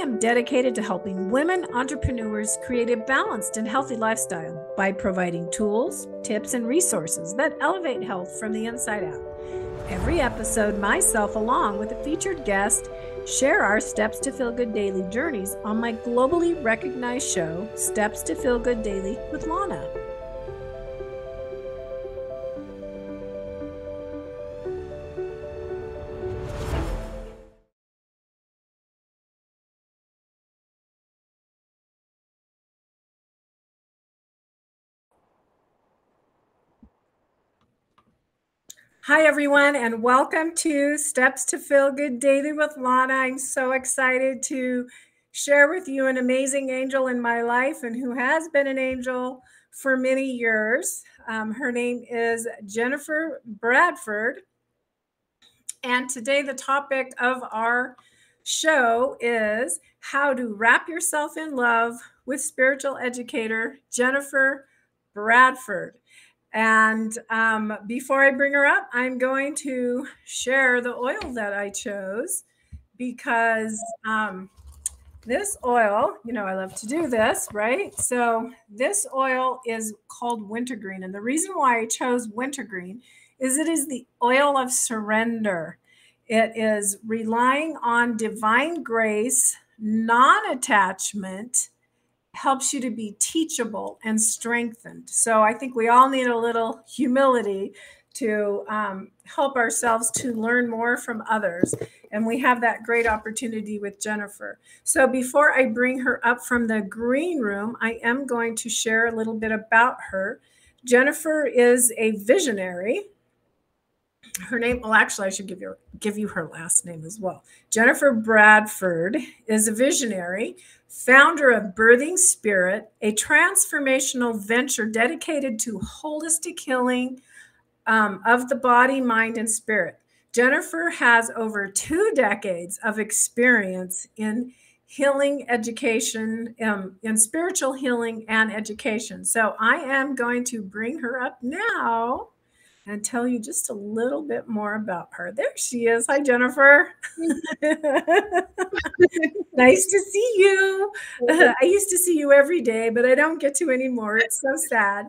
am dedicated to helping women entrepreneurs create a balanced and healthy lifestyle by providing tools, tips, and resources that elevate health from the inside out. Every episode, myself, along with a featured guest, share our Steps to Feel Good Daily journeys on my globally recognized show, Steps to Feel Good Daily with Lona. Hi, everyone, and welcome to Steps to Feel Good Daily with Lona. I'm so excited to share with you an amazing angel in my life and who has been an angel for many years. Um, her name is Jennifer Bradford. And today, the topic of our show is how to wrap yourself in love with spiritual educator Jennifer Bradford. And um, before I bring her up, I'm going to share the oil that I chose because um, this oil, you know, I love to do this, right? So this oil is called wintergreen. And the reason why I chose wintergreen is it is the oil of surrender. It is relying on divine grace, non attachment, helps you to be teachable and strengthened. So I think we all need a little humility to um, help ourselves to learn more from others. And we have that great opportunity with Jennifer. So before I bring her up from the green room, I am going to share a little bit about her. Jennifer is a visionary her name well actually i should give you give you her last name as well. Jennifer bradford is a visionary founder of birthing spirit a transformational venture dedicated to holistic healing um, of the body mind and spirit. Jennifer has over two decades of experience in healing education um, in spiritual healing and education. So i am going to bring her up now and tell you just a little bit more about her. There she is. Hi, Jennifer. nice to see you. I used to see you every day, but I don't get to anymore. It's so sad.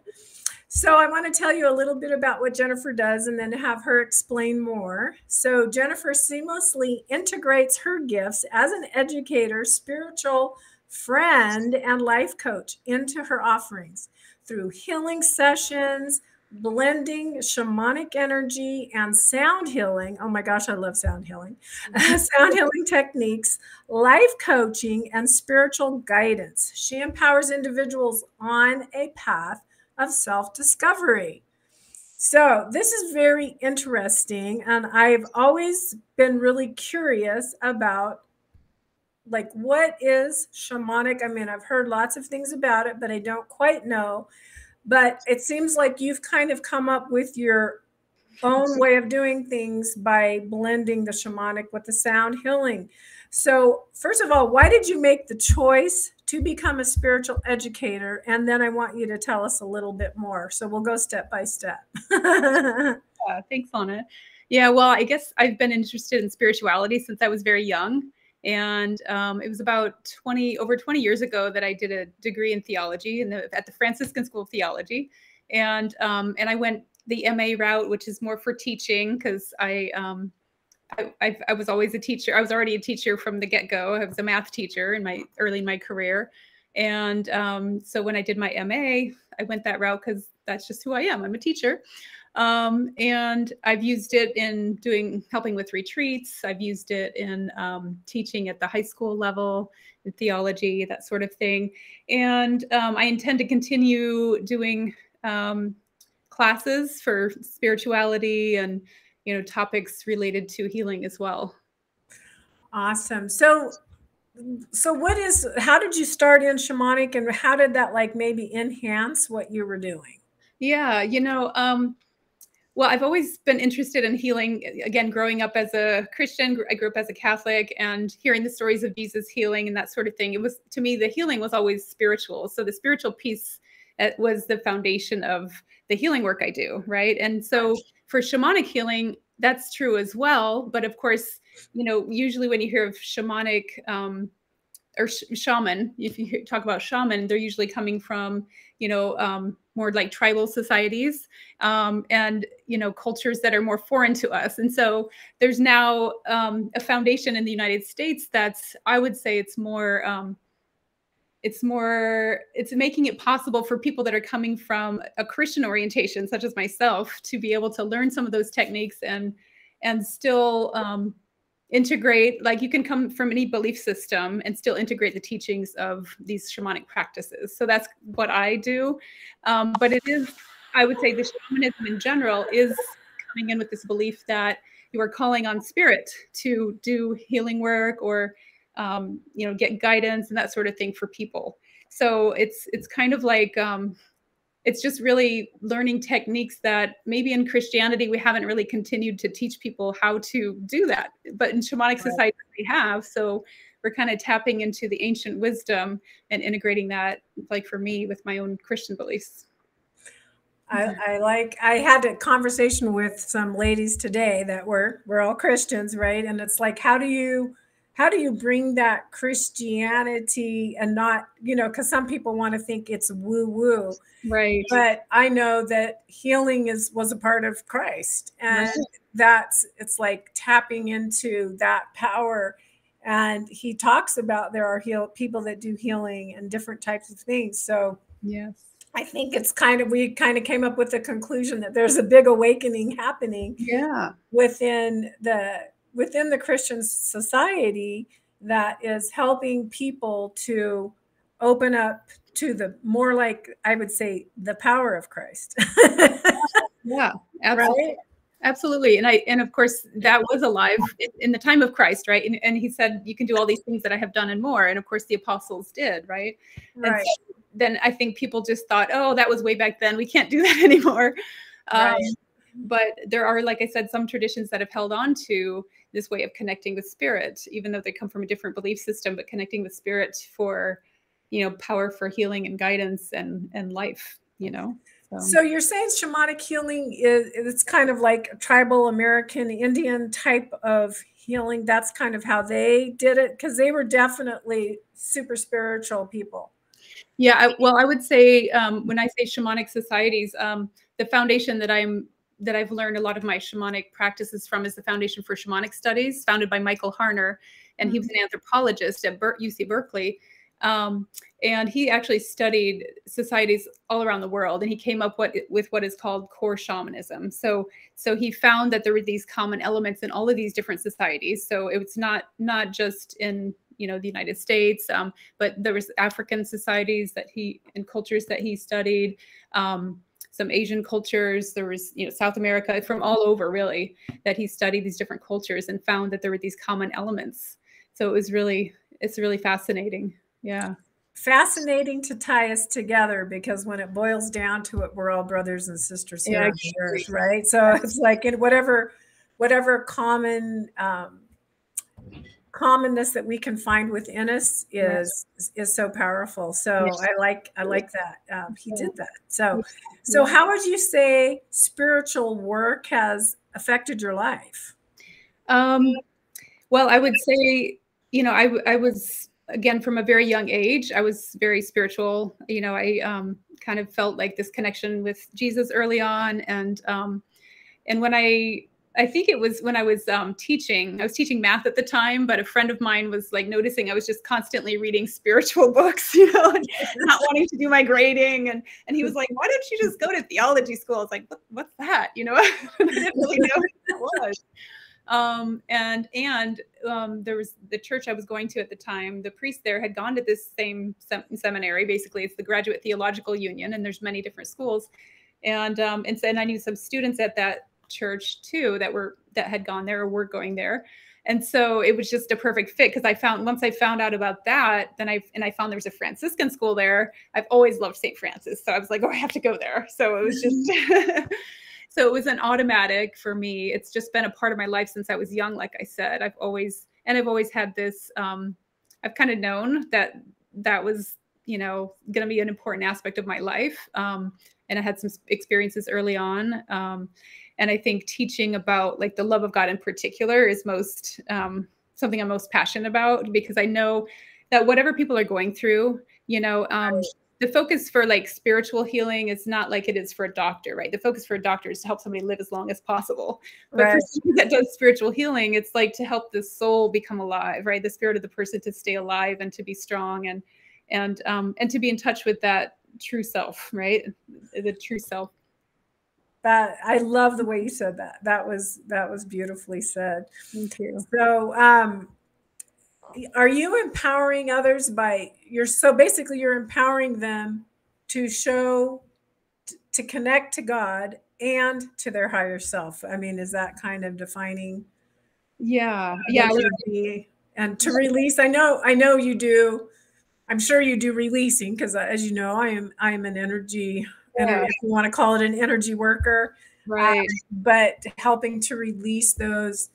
So, I want to tell you a little bit about what Jennifer does and then have her explain more. So, Jennifer seamlessly integrates her gifts as an educator, spiritual friend, and life coach into her offerings through healing sessions blending shamanic energy and sound healing. Oh my gosh, I love sound healing. Mm-hmm. sound healing techniques, life coaching, and spiritual guidance. She empowers individuals on a path of self discovery. So, this is very interesting. And I've always been really curious about like what is shamanic i mean i've heard lots of things about it but i don't quite know but it seems like you've kind of come up with your own way of doing things by blending the shamanic with the sound healing. So, first of all, why did you make the choice to become a spiritual educator? And then I want you to tell us a little bit more. So, we'll go step by step. yeah, thanks, Lona. Yeah, well, I guess I've been interested in spirituality since I was very young. And um, it was about 20, over 20 years ago that I did a degree in theology in the, at the Franciscan School of Theology. And, um, and I went the MA route, which is more for teaching because I, um, I, I, was always a teacher. I was already a teacher from the get go. I was a math teacher in my early in my career. And um, so when I did my MA, I went that route because that's just who I am. I'm a teacher. Um, and I've used it in doing helping with retreats. I've used it in um, teaching at the high school level in theology, that sort of thing. And um, I intend to continue doing um, classes for spirituality and you know topics related to healing as well. Awesome. So so what is how did you start in shamanic and how did that like maybe enhance what you were doing? Yeah, you know, um, well, I've always been interested in healing. Again, growing up as a Christian, I grew up as a Catholic and hearing the stories of Jesus healing and that sort of thing. It was, to me, the healing was always spiritual. So the spiritual piece uh, was the foundation of the healing work I do. Right. And so for shamanic healing, that's true as well. But of course, you know, usually when you hear of shamanic, um, or sh shaman. If you talk about shaman, they're usually coming from you know um, more like tribal societies um, and you know cultures that are more foreign to us. And so there's now um, a foundation in the United States that's I would say it's more um, it's more it's making it possible for people that are coming from a christian orientation such as myself to be able to learn some of those techniques and and still um, integrate like you can come from any belief system and still integrate the teachings of these shamanic practices so that's what i do um, but it is i would say the shamanism in general is coming in with this belief that you are calling on spirit to do healing work or um, you know, get guidance and that sort of thing for people. So it's it's kind of like um, it's just really learning techniques that maybe in Christianity we haven't really continued to teach people how to do that, but in shamanic right. society we have. So we're kind of tapping into the ancient wisdom and integrating that, like for me, with my own Christian beliefs. I, I, like I had a conversation with some ladies today that were we're all Christians, right? And it's like, how do you how do you bring that Christianity and not, you know, because some people want to think it's woo woo. Right. But I know that healing is was a part of Christ. And right. that's it's like tapping into that power. And he talks about there are heal people that do healing and different types of things. So yes. I think it's kind of we kind of came up with the conclusion that there's a big awakening happening yeah within the within the Christian society that is helping people to open up to the more like I would say the power of Christ. yeah, absolutely. Right? Absolutely. And I and of course that was alive in the time of Christ, right? And, and he said, You can do all these things that I have done and more. And of course the apostles did, right? Right. So then I think people just thought, oh, that was way back then. We can't do that anymore. Right. Um, but there are, like I said, some traditions that have held on to this way of connecting with spirit, even though they come from a different belief system, but connecting with spirit for, you know, power for healing and guidance and and life, you know. So, so you're saying shamanic healing is it's kind of like a tribal American Indian type of healing. That's kind of how they did it because they were definitely super spiritual people. Yeah, I, well, I would say um, when I say shamanic societies, um, the foundation that I'm that I've learned a lot of my shamanic practices from is the Foundation for Shamanic Studies, founded by Michael Harner, and he was an mm-hmm. anthropologist at UC Berkeley. Um, and he actually studied societies all around the world, and he came up what, with what is called core shamanism. So, so he found that there were these common elements in all of these different societies. So it was not not just in you know the United States, um, but there was African societies that he and cultures that he studied. Um, some Asian cultures. There was, you know, South America from all over really that he studied these different cultures and found that there were these common elements. So it was really, it's really fascinating. Yeah. Fascinating to tie us together because when it boils down to it, we're all brothers and sisters here yeah, earth, right? So it's like in whatever, whatever common um, commonness that we can find within us is yes. is so powerful. So yes. i like i like that um, he did that. So so how would you say spiritual work has affected your life? Um, well i would say you know i i was again from a very young age i was very spiritual. You know i um, kind of felt like this connection with jesus early on and um, and when i I think it was when I was um, teaching. I was teaching math at the time, but a friend of mine was like noticing I was just constantly reading spiritual books, you know, and not wanting to do my grading. And and he was like, "Why don't you just go to theology school?" I was like, what, "What's that?" You know, I didn't really know what that was. Um, and and um, there was the church I was going to at the time. The priest there had gone to this same sem seminary. Basically, it's the Graduate Theological Union, and there's many different schools. And um, and so and I knew some students at that church too that were that had gone there or were going there. And so it was just a perfect fit because i found once i found out about that then i and i found there was a franciscan school there i've always loved st francis. So i was like oh i have to go there. So it was just so it was an automatic for me. It's just been a part of my life since i was young like i said. I've always and i've always had this um i've kind of known that that was you know going to be an important aspect of my life. Um and i had some experiences early on. Um and i think teaching about like the love of god in particular is most um, something i'm most passionate about because i know that whatever people are going through, you know, um, the focus for like spiritual healing is not like it is for a doctor, right? The focus for a doctor is to help somebody live as long as possible. But right. for somebody that does spiritual healing, it's like to help the soul become alive, right? The spirit of the person to stay alive and to be strong and and um, and to be in touch with that true self, right? The true self. That I love the way you said that. That was that was beautifully said. Thank you. So, um, are you empowering others by you're so basically you're empowering them to show to connect to God and to their higher self. I mean, is that kind of defining? Yeah, yeah. And to release, I know, I know you do I'm sure you do releasing because, uh, as you know, I am I am an energy, yeah. if you want to call it an energy worker, right? Um, but helping to release those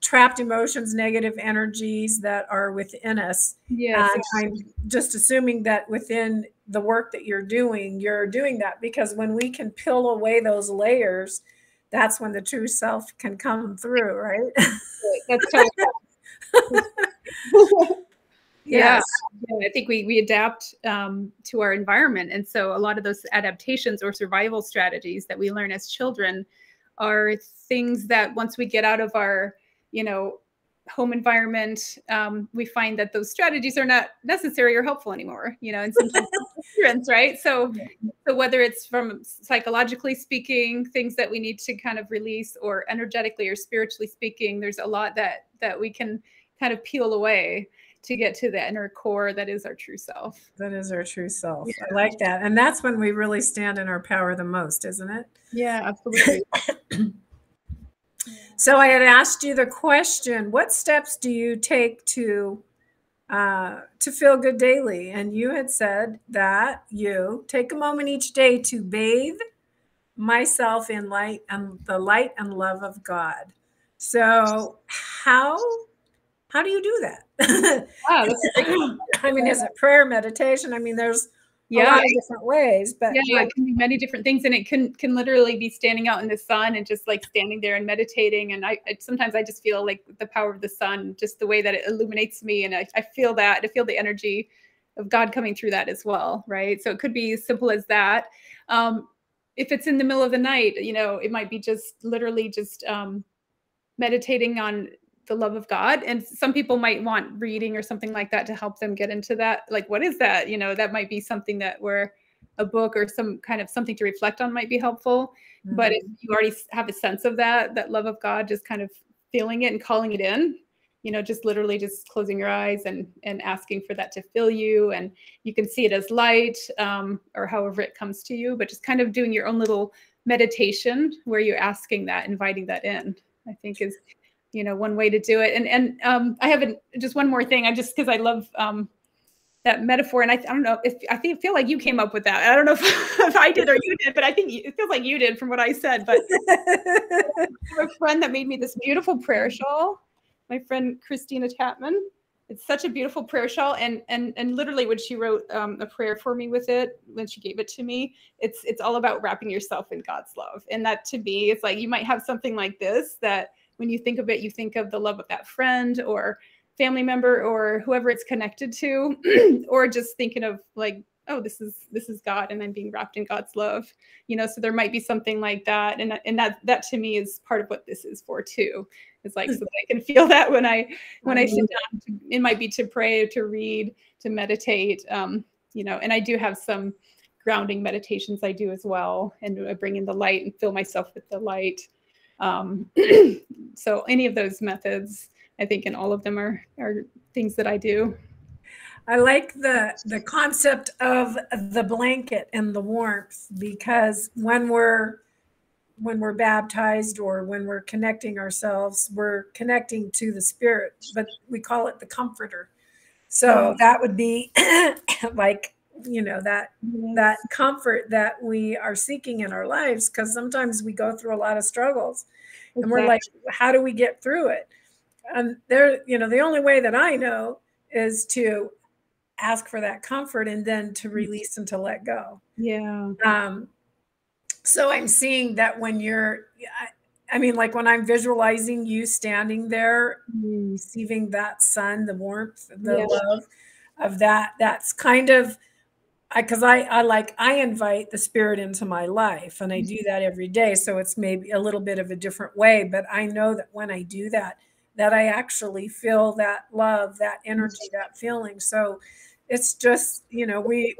trapped emotions, negative energies that are within us. Yeah, I'm just assuming that within the work that you're doing, you're doing that because when we can peel away those layers, that's when the true self can come through, right? That's totally. Yes. Yeah, I think we we adapt um, to our environment, and so a lot of those adaptations or survival strategies that we learn as children are things that once we get out of our, you know, home environment, um, we find that those strategies are not necessary or helpful anymore. You know, and sometimes right? So, so whether it's from psychologically speaking, things that we need to kind of release, or energetically or spiritually speaking, there's a lot that that we can kind of peel away to get to the inner core that is our true self. That is our true self. Yeah. I like that. And that's when we really stand in our power the most, isn't it? Yeah, absolutely. so I had asked you the question, what steps do you take to uh, to feel good daily? And you had said that you take a moment each day to bathe myself in light and the light and love of God. So how how do you do that? Wow, I mean, is it prayer, meditation? I mean, there's yeah different ways but yeah, yeah, it can be many different things and it can can literally be standing out in the sun and just like standing there and meditating and I, I sometimes i just feel like the power of the sun just the way that it illuminates me and i, I feel that i feel the energy of god coming through that as well right so it could be as simple as that um if it's in the middle of the night you know it might be just literally just um meditating on the love of God. And some people might want reading or something like that to help them get into that. Like, what is that? You know, that might be something that where a book or some kind of something to reflect on might be helpful. Mm-hmm. But if you already have a sense of that, that love of God, just kind of feeling it and calling it in, you know, just literally just closing your eyes and and asking for that to fill you. And you can see it as light um, or however it comes to you, but just kind of doing your own little meditation where you're asking that, inviting that in. I think is you know one way to do it. And and um i have not just one more thing. I just because i love um that metaphor. And I, I don't know if i think feel like you came up with that. I don't know if, if i did or you did but i think you, it feels like you did from what i said. But a friend that made me this beautiful prayer shawl my friend christina Tatman it's such a beautiful prayer shawl. And and and literally when she wrote um, a prayer for me with it when she gave it to me it's it's all about wrapping yourself in god's love. And that to me it's like you might have something like this that when you think of it, you think of the love of that friend or family member or whoever it's connected to, or just thinking of like, oh, this is this is God and I'm being wrapped in God's love. You know, so there might be something like that. And, and that that to me is part of what this is for too. It's like so that I can feel that when I when I sit down. To, it might be to pray, to read, to meditate. Um, you know, and I do have some grounding meditations I do as well. And I bring in the light and fill myself with the light. Um, so any of those methods, I think, and all of them are are things that I do. I like the the concept of the blanket and the warmth because when we're when we're baptized or when we're connecting ourselves, we're connecting to the spirit, but we call it the comforter. So that would be like you know that that comfort that we are seeking in our lives because sometimes we go through a lot of struggles exactly. and we're like how do we get through it and there you know the only way that i know is to ask for that comfort and then to mm. release and to let go yeah um so i'm seeing that when you're I mean, like when I'm visualizing you standing there, mm. receiving that sun, the warmth, the yeah. love of that, that's kind of because I, I, I like I invite the spirit into my life and I mm-hmm. do that every day. So it's maybe a little bit of a different way, but I know that when I do that, that I actually feel that love, that mm-hmm. energy, that feeling. So it's just, you know, we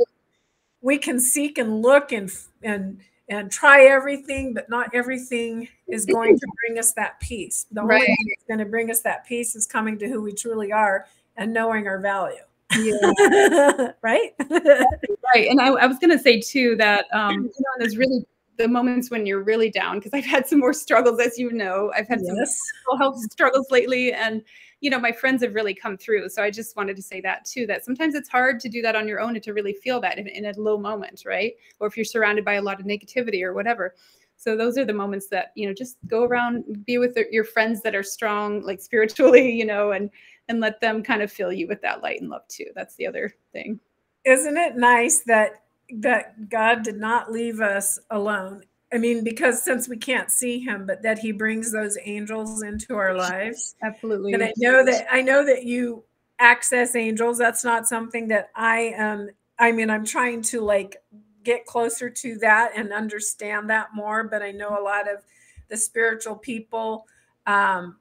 we can seek and look and and and try everything, but not everything is going to bring us that peace. The only right. thing that's going to bring us that peace is coming to who we truly are and knowing our value. Yeah. right. right. And I, I was going to say too that um, you know, there's really the moments when you're really down because I've had some more struggles, as you know. I've had yes. some health struggles lately, and you know my friends have really come through. So I just wanted to say that too. That sometimes it's hard to do that on your own and to really feel that in, in a low moment, right? Or if you're surrounded by a lot of negativity or whatever. So those are the moments that you know just go around, be with your friends that are strong, like spiritually, you know, and and let them kind of fill you with that light and love too. That's the other thing. Isn't it nice that that God did not leave us alone? I mean, because since we can't see him, but that he brings those angels into our lives. Absolutely. And I know that I know that you access angels. That's not something that I am I mean, I'm trying to like get closer to that and understand that more, but I know a lot of the spiritual people um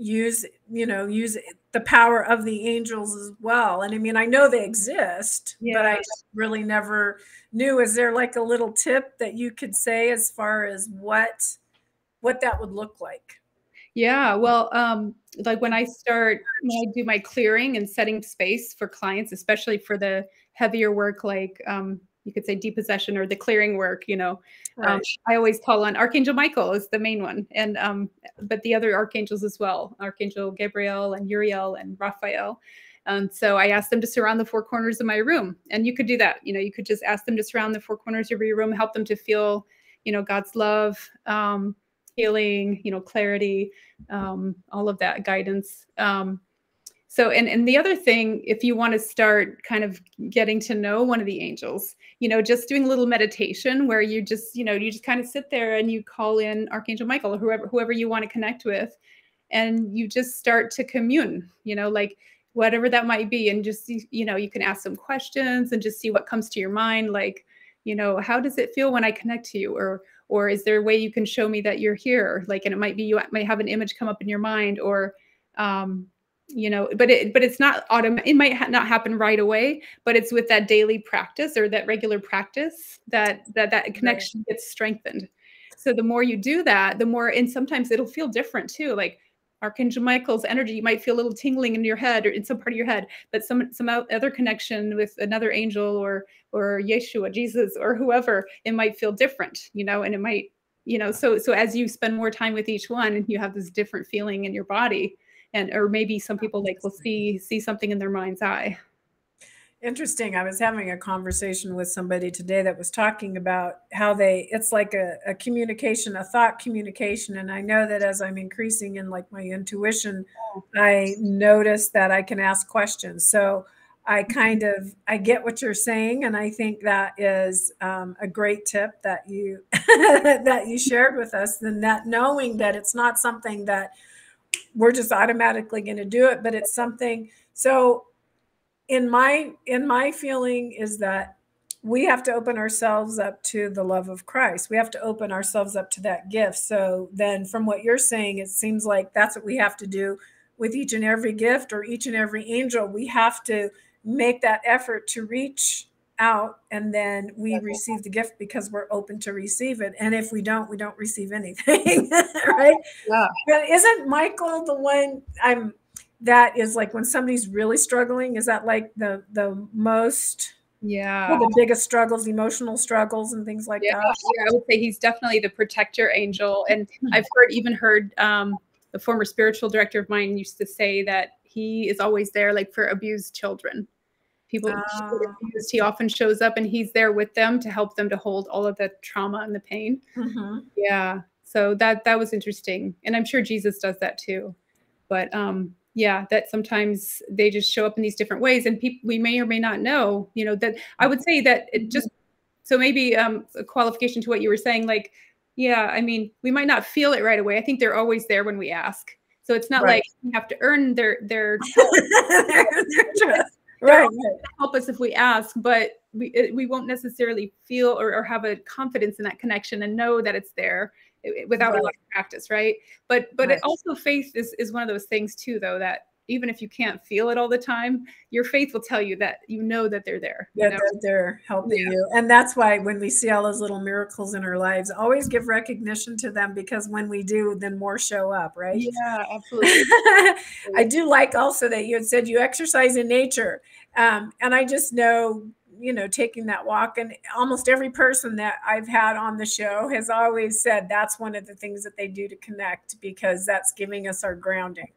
use you know use the power of the angels as well. And i mean i know they exist yeah. but i really never knew. Is there like a little tip that you could say as far as what what that would look like? Yeah well um like when i start when i do my clearing and setting space for clients especially for the heavier work like um you could say depossession or the clearing work you know. Um, right. um, i always call on archangel michael is the main one and um, but the other archangels as well archangel gabriel and uriel and raphael. Um, so i asked them to surround the four corners of my room and you could do that. You know you could just ask them to surround the four corners of your room help them to feel you know god's love um, healing you know clarity um, all of that guidance. Um, so and and the other thing if you want to start kind of getting to know one of the angels you know just doing a little meditation where you just you know you just kind of sit there and you call in archangel michael or whoever whoever you want to connect with and you just start to commune you know like whatever that might be and just you know you can ask some questions and just see what comes to your mind like you know how does it feel when i connect to you? Or or is there a way you can show me that you're here? Like and it might be you might have an image come up in your mind or um you know but it but it's not automatic it might ha- not happen right away but it's with that daily practice or that regular practice that that that connection right. gets strengthened so the more you do that the more and sometimes it'll feel different too like archangel michael's energy you might feel a little tingling in your head or in some part of your head but some some other connection with another angel or or yeshua jesus or whoever it might feel different you know and it might you know so so as you spend more time with each one and you have this different feeling in your body and or maybe some people like will see see something in their mind's eye. Interesting i was having a conversation with somebody today that was talking about how they it's like a, a communication a thought communication and i know that as i'm increasing in like my intuition i notice that i can ask questions. So I kind of I get what you're saying, and I think that is um, a great tip that you that you shared with us. And that knowing that it's not something that we're just automatically going to do it but it's something so in my in my feeling is that we have to open ourselves up to the love of Christ. We have to open ourselves up to that gift. So then from what you're saying it seems like that's what we have to do with each and every gift or each and every angel. We have to make that effort to reach out and then we receive the gift because we're open to receive it and if we don't we don't receive anything right? Yeah. But isn't michael the one i'm that is like when somebody's really struggling is that like the the most yeah. the biggest struggles emotional struggles and things like yeah, that? yeah i would say he's definitely the protector angel and i've heard even heard um the former spiritual director of mine used to say that he is always there like for abused children people oh. he often shows up and he's there with them to help them to hold all of the trauma and the pain mm-hmm. yeah so that that was interesting and i'm sure jesus does that too but um yeah that sometimes they just show up in these different ways and people we may or may not know you know that i would say that it just so maybe um a qualification to what you were saying like Yeah, I mean, we might not feel it right away. I think they're always there when we ask. So it's not right. like we have to earn their their, their, their right. help us if we ask, but we it, we won't necessarily feel or, or, have a confidence in that connection and know that it's there without right. a lot of practice, right? But but right. it also faith is is one of those things too, though that even if you can't feel it all the time, your faith will tell you that you know that they're there. Yeah, they're, they're helping yeah. you. And that's why when we see all those little miracles in our lives, always give recognition to them because when we do, then more show up, right? Yeah, absolutely. I do like also that you had said you exercise in nature. Um, and I just know you know taking that walk and almost every person that i've had on the show has always said that's one of the things that they do to connect because that's giving us our grounding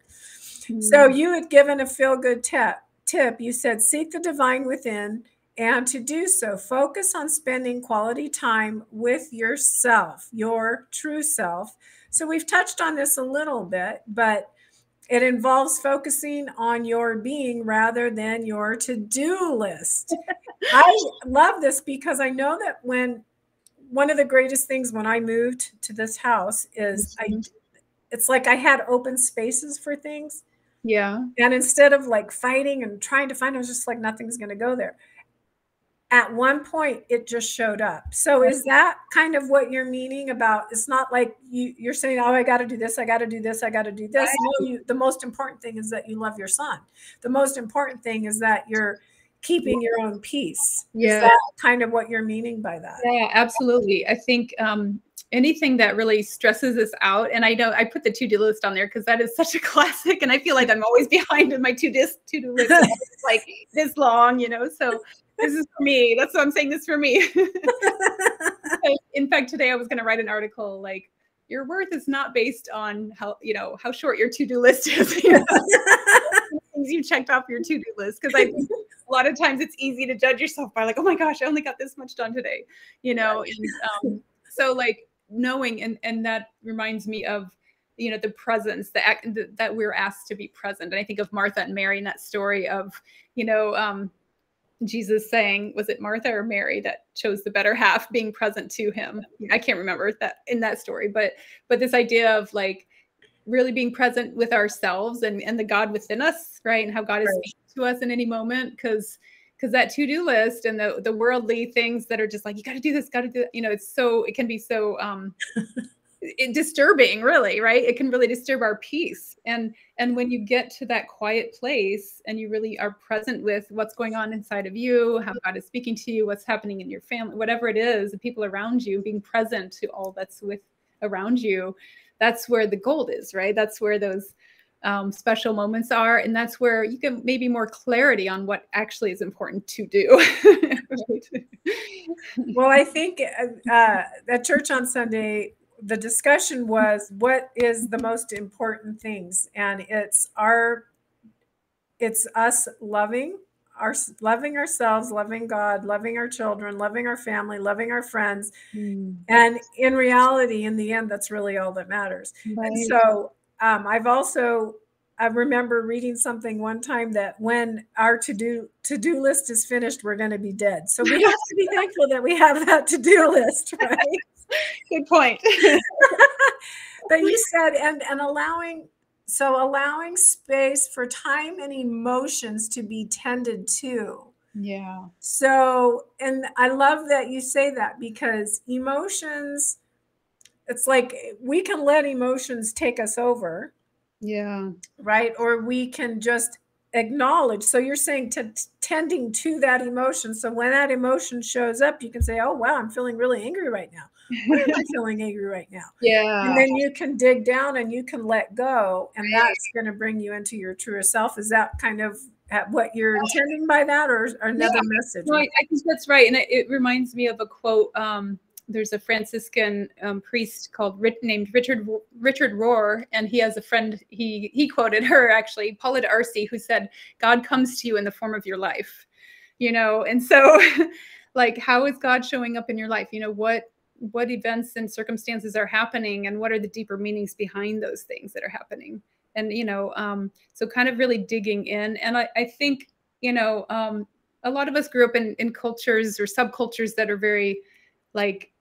so mm. you had given a feel good tip. Tip. You said seek the divine within, and to do so, focus on spending quality time with yourself, your true self. So we've touched on this a little bit, but it involves focusing on your being rather than your to-do list. I love this because I know that when one of the greatest things when I moved to this house is I it's like I had open spaces for things. Yeah. And instead of like fighting and trying to find, I was just like, nothing's going to go there. At one point, it just showed up. So is that kind of what you're meaning about? It's not like you, you're saying, oh, I got to do this, I got to do this, I got to do this. No, you, the most important thing is that you love your son. The most important thing is that you're keeping your own peace. Yeah. Is that kind of what you're meaning by that? Yeah, absolutely. I think um, anything that really stresses us out and i know i put the to-do list on there because that is such a classic and i feel like i'm always behind in my to-do to-do list like this long you know so this is for me. That's what i'm saying this for me. In fact today i was going to write an article like your worth is not based on how you know how short your to-do list is. You know? things you checked off your to-do list because i think a lot of times it's easy to judge yourself by like oh my gosh i only got this much done today you know and um, so like knowing and and that reminds me of you know the presence that that we're asked to be present. And i think of martha and mary in that story of you know um jesus saying was it martha or mary that chose the better half being present to him? I can't remember that in that story but but this idea of like really being present with ourselves and and the god within us right and how god is speaking to us in any moment because because that to-do list and the the worldly things that are just like you got to do this got to do that, you know it's so it can be so um it, disturbing really right? It can really disturb our peace. And and when you get to that quiet place and you really are present with what's going on inside of you how god is speaking to you what's happening in your family whatever it is the people around you being present to all that's with around you that's where the gold is right? That's where those um, special moments are. And that's where you can maybe more clarity on what actually is important to do. well, I think uh, uh, at church on Sunday, the discussion was what is the most important things, and it's our, it's us loving our loving ourselves, loving God, loving our children, loving our family, loving our friends. Mm. And in reality, in the end, that's really all that matters. Right. And so um, I've also I remember reading something one time that when our to do to do list is finished, we're going to be dead. So we have to be thankful that we have that to do list, right? Good point. but you said and and allowing so allowing space for time and emotions to be tended to. Yeah. So and I love that you say that because emotions it's like we can let emotions take us over. Yeah. Right? Or we can just acknowledge. So you're saying to tending to that emotion. So when that emotion shows up you can say oh wow i'm feeling really angry right now. Why am i feeling angry right now? Yeah. And then you can dig down and you can let go and right. that's going to bring you into your truer self. Is that kind of what you're intending by that or, or another yeah. message? No, I, I, think that's right and it, it reminds me of a quote um, there's a Franciscan um, priest called named Richard Richard Rohr, and he has a friend. He he quoted her actually, Paula D'Arcy, who said, "God comes to you in the form of your life," you know. And so, like, how is God showing up in your life? You know what what events and circumstances are happening, and what are the deeper meanings behind those things that are happening? And you know, um, so kind of really digging in. And I, I think you know, um, a lot of us grew up in in cultures or subcultures that are very like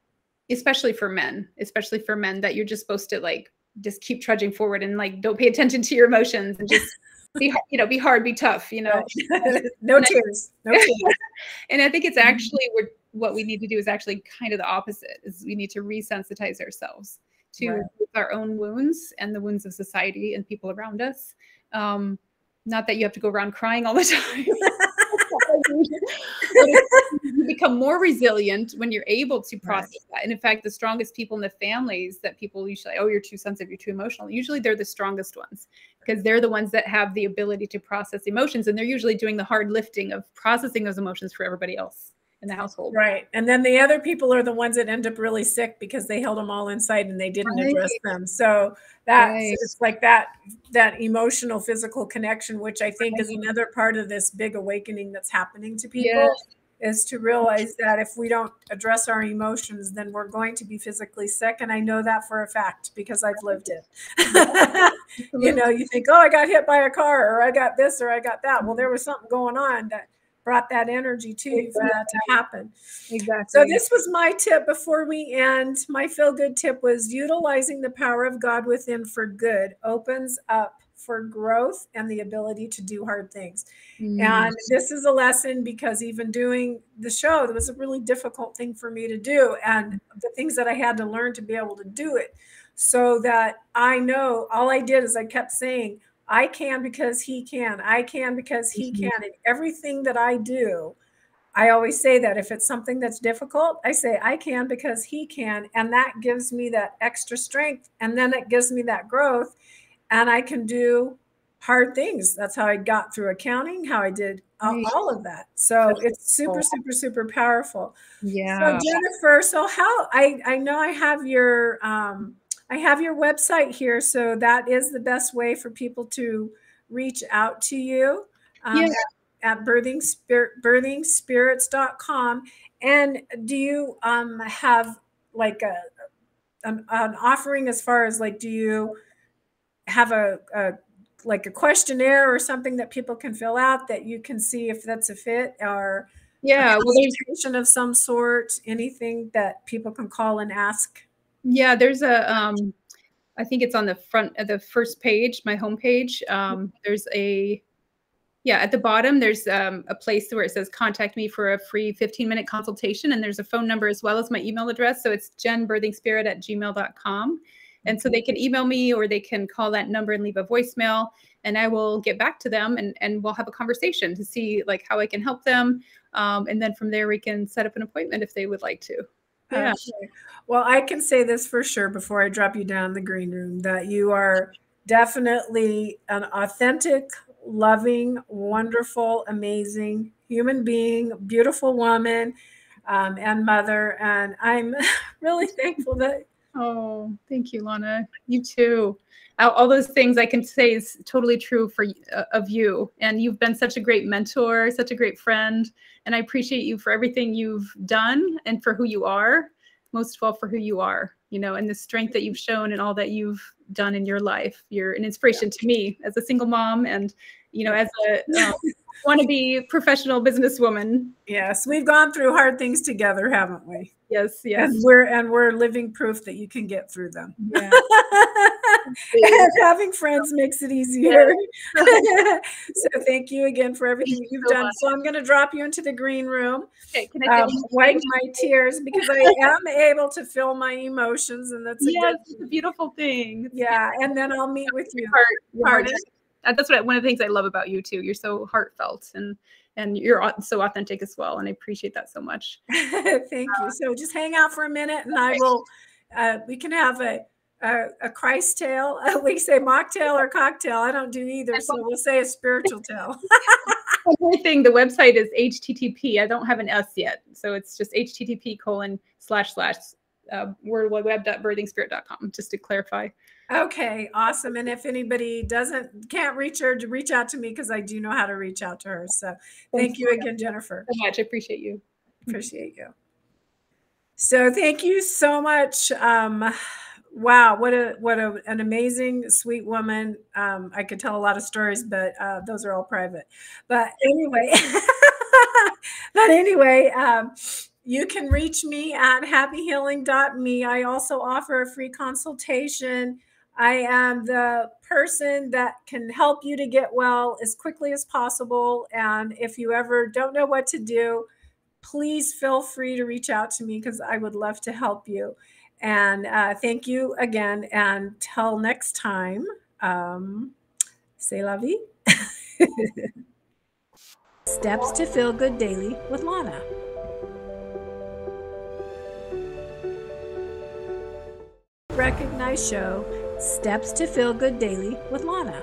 especially for men, especially for men that you're just supposed to like just keep trudging forward and like don't pay attention to your emotions and just be you know be hard be tough you know no tears no tears and i think it's mm-hmm. actually we're, what we need to do is actually kind of the opposite is we need to resensitize ourselves to right. our own wounds and the wounds of society and people around us um, not that you have to go around crying all the time you become more resilient when you're able to process right. that. And in fact, the strongest people in the families that people usually, oh, you're too sensitive, you're too emotional. Usually they're the strongest ones because they're the ones that have the ability to process emotions. And they're usually doing the hard lifting of processing those emotions for everybody else in the household. Right. And then the other people are the ones that end up really sick because they held them all inside and they didn't right. address them. So that's right. it's like that that emotional physical connection, which I think right. is another part of this big awakening that's happening to people. Yes. Is to realize that if we don't address our emotions, then we're going to be physically sick. And I know that for a fact because I've lived it. you know, you think, oh, I got hit by a car or I got this or I got that. Well, there was something going on that brought that energy to you for that to happen. Exactly. So this was my tip before we end. My feel good tip was utilizing the power of God within for good opens up for growth and the ability to do hard things. Mm. And this is a lesson because even doing the show, it was a really difficult thing for me to do. And the things that I had to learn to be able to do it so that I know all I did is I kept saying, I can because he can. I can because he mm-hmm. can. And everything that I do, I always say that if it's something that's difficult, I say I can because he can. And that gives me that extra strength. And then it gives me that growth. And I can do hard things. That's how I got through accounting, how I did all, all of that. So it's super, super, super powerful. Yeah. So Jennifer, so how I I know I have your um I have your website here, so that is the best way for people to reach out to you um, at, at birthing spirit, birthingspirits.com. And do you um, have like a an, an, offering as far as like do you have a, a like a questionnaire or something that people can fill out that you can see if that's a fit or yeah well, of some sort anything that people can call and ask yeah, there's a um I think it's on the front of the first page, my homepage. Um, there's a yeah, at the bottom, there's um, a place where it says contact me for a free 15 minute consultation. And there's a phone number as well as my email address. So it's jenbirthingspirit at gmail.com. And so they can email me or they can call that number and leave a voicemail and I will get back to them and, and we'll have a conversation to see like how I can help them. Um, and then from there, we can set up an appointment if they would like to. Yeah. Okay. Well, I can say this for sure before I drop you down the green room that you are definitely an authentic, loving, wonderful, amazing human being, beautiful woman, um, and mother. And I'm really thankful that. Oh, thank you, Lona. You too. All those things I can say is totally true for uh, of you, and you've been such a great mentor, such a great friend, and I appreciate you for everything you've done and for who you are most of all for who you are you know and the strength that you've shown and all that you've done in your life you're an inspiration yeah. to me as a single mom and you know as a um, wannabe professional businesswoman yes we've gone through hard things together haven't we yes yes and we're and we're living proof that you can get through them yeah. and having friends makes it easier. so thank you again for everything thank you've you done. So I'm going to drop you into the green room. Okay, can I um, wipe my tears because I am able to feel my emotions, and that's a yes, a beautiful thing. It's yeah, beautiful. and then I'll meet with you. Heart, heart. That's what one of the things I love about you too. You're so heartfelt and and you're so authentic as well, and I appreciate that so much. Thank uh, you. So just hang out for a minute, and I will. Uh, we can have a a, a Christ tale. we say mocktail or cocktail. I don't do either, so we'll say a spiritual tale. Everything. The website is HTTP. I don't have an S yet, so it's just HTTP colon slash slash uh, worldwideweb.birthingspirit.com. Just to clarify. Okay, awesome. And if anybody doesn't can't reach her, reach out to me because I do know how to reach out to her. So thank you again, Jennifer. So much. I appreciate you. Appreciate you. So thank you so much. Um, wow what a what a, an amazing sweet woman um, i could tell a lot of stories but uh, those are all private but anyway but anyway um, you can reach me at happyhealing.me. I also offer a free consultation. I am the person that can help you to get well as quickly as possible. And if you ever don't know what to do, please feel free to reach out to me because I would love to help you. And uh, thank you again. And till next time, um, say la vie. Steps to Feel Good Daily with Lona. Recognized show Steps to Feel Good Daily with Lona.